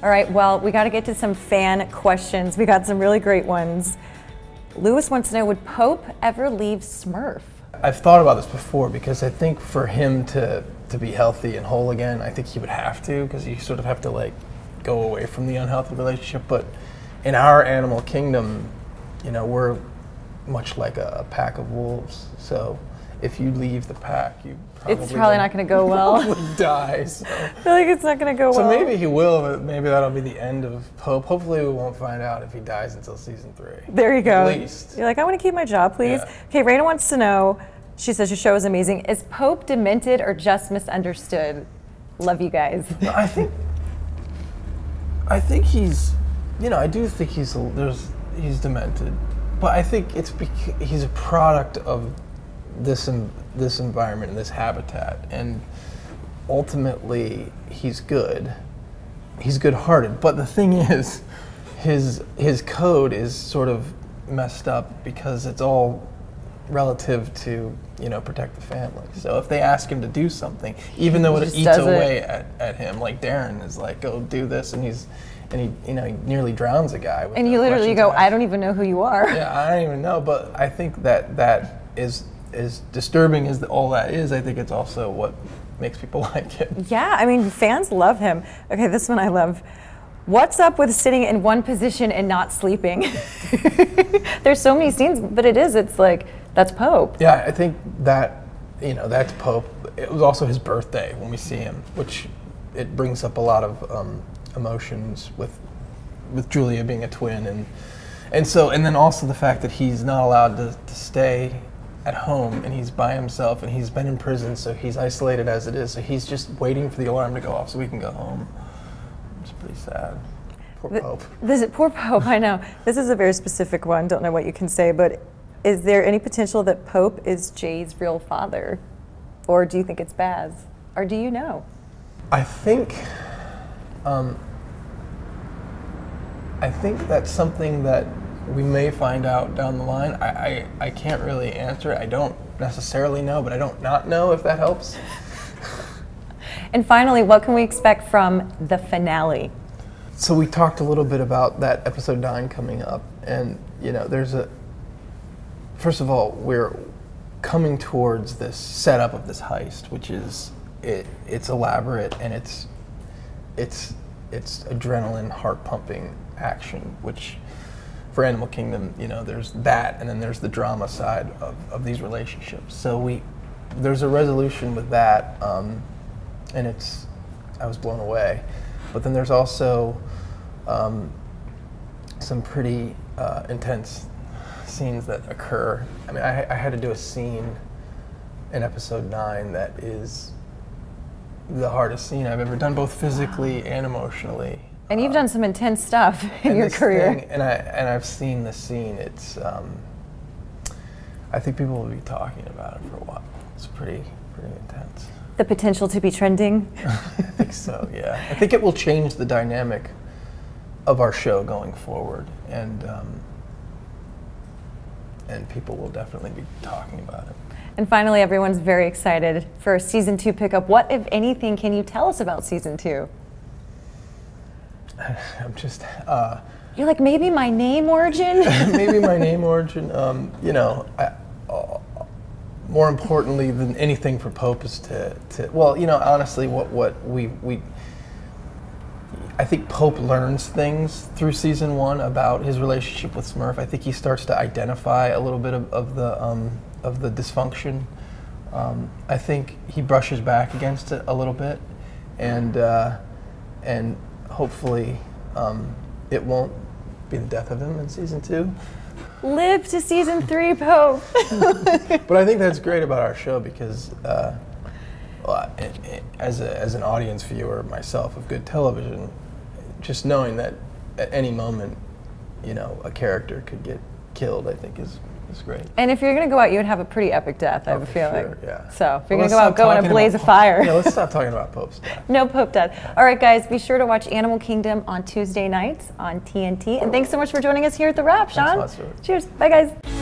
All right, well, we got to get to some fan questions. We got some really great ones. Lewis wants to know Would Pope ever leave Smurf? I've thought about this before because I think for him to, to be healthy and whole again, I think he would have to because you sort of have to like go away from the unhealthy relationship. But in our animal kingdom, you know, we're much like a, a pack of wolves. So if you leave the pack, you probably It's probably not going to go well. die. So. I feel like it's not going to go so well. So maybe he will, but maybe that'll be the end of Pope. Hopefully, we won't find out if he dies until season three. There you go. At least. You're like, I want to keep my job, please. Yeah. Okay, Raina wants to know. She says your show is amazing. Is Pope demented or just misunderstood? Love you guys. I think I think he's, you know, I do think he's a- there's he's demented, but I think it's he's a product of this en- this environment and this habitat, and ultimately he's good. He's good-hearted, but the thing is, his his code is sort of messed up because it's all relative to you know protect the family. So if they ask him to do something, even though it eats does it. away at, at him, like Deran is like, go do this, and he's and he you know he nearly drowns a guy. with And you literally go. I don't even know who you are. Yeah, I don't even know, but I think that that is as disturbing as all that is. I think it's also what makes people like it. Yeah, I mean, fans love him. Okay, this one I love. What's up with sitting in one position and not sleeping? There's so many scenes, but it is. It's like that's Pope. Yeah, I think that you know that's Pope. It was also his birthday when we see him, which it brings up a lot of um, emotions with with Julia being a twin, and and so and then also the fact that he's not allowed to, to stay at home and he's by himself and he's been in prison, so he's isolated as it is. So he's just waiting for the alarm to go off so we can go home. It's pretty sad. Poor Th- Pope. This is poor Pope. I know this is a very specific one. Don't know what you can say, but is there any potential that Pope is J's real father, or do you think it's Baz, or do you know? I think, um, I think that's something that we may find out down the line. I, I, I can't really answer it. I don't necessarily know, but I don't not know if that helps. And finally, what can we expect from the finale? So we talked a little bit about that episode nine coming up, and you know, there's a. First of all, we're coming towards this setup of this heist, which is it, it's elaborate and it's it's it's adrenaline, heart pumping action, which for Animal Kingdom, you know, there's that, and then there's the drama side of, of these relationships. So we there's a resolution with that, um, and it's I was blown away. But then there's also um, some pretty uh, intense scenes that occur. I mean, I, I had to do a scene in episode nine that is the hardest scene I've ever done, both physically and emotionally. And you've done some intense stuff in your career. thing- and I and I've seen the scene. It's um, I think people will be talking about it for a while. It's pretty pretty intense. The potential to be trending. I think so. Yeah, I think it will change the dynamic of our show going forward, and um, and people will definitely be talking about it. And finally, everyone's very excited for season two pickup. What, if anything, can you tell us about season two? I'm just. Uh, You're like, maybe my name origin? maybe my name origin. Um, you know, I, uh, more importantly than anything for Pope is to, to well, you know, honestly, what what we we. I think Pope learns things through season one about his relationship with Smurf. I think he starts to identify a little bit of, of the um, of the dysfunction. Um, I think he brushes back against it a little bit, and uh, and hopefully um, it won't be the death of him in season two. Live to season three, Pope. But I think that's great about our show because, uh, well, I- I- as, a, as an audience viewer myself of good television, just knowing that at any moment, you know, a character could get killed, I think is, is great. and if you're going to go out, you would have a pretty epic death, I have Oh, a feeling. sure, yeah. So if you're Well, going to go out, go in a blaze of fire. Yeah, let's stop talking about Pope's death. No Pope death. All right, guys, be sure to watch Animal Kingdom on Tuesday nights on TNT. And thanks so much for joining us here at The Wrap, Thanks a Shawn. lot, Cheers. Bye, guys.